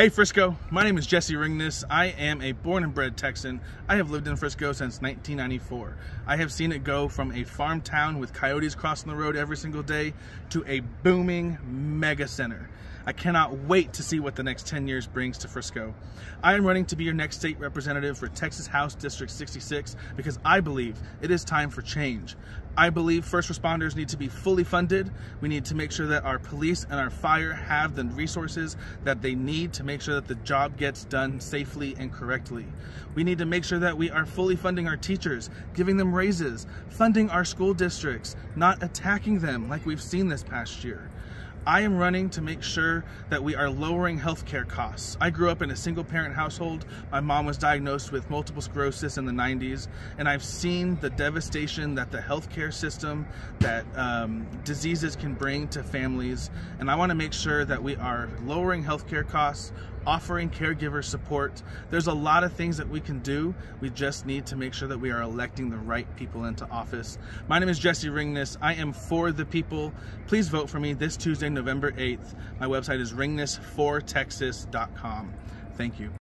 Hey Frisco, my name is Jesse Ringness. I am a born and bred Texan. I have lived in Frisco since 1994. I have seen it go from a farm town with coyotes crossing the road every single day to a booming mega center. I cannot wait to see what the next 10 years brings to Frisco. I am running to be your next state representative for Texas House District 66 because I believe it is time for change. I believe first responders need to be fully funded. We need to make sure that our police and our fire have the resources that they need to make sure that the job gets done safely and correctly. We need to make sure that we are fully funding our teachers, giving them raises, funding our school districts, not attacking them like we've seen this past year. I am running to make sure that we are lowering healthcare costs. I grew up in a single parent household. My mom was diagnosed with multiple sclerosis in the 90s, and I've seen the devastation that the healthcare system, that um, diseases can bring to families. And I want to make sure that we are lowering healthcare costs, offering caregiver support. There's a lot of things that we can do. We just need to make sure that we are electing the right people into office. My name is Jesse Ringness. I am for the people. Please vote for me this Tuesday, November 8th. My website is ringness4texas.com. Thank you.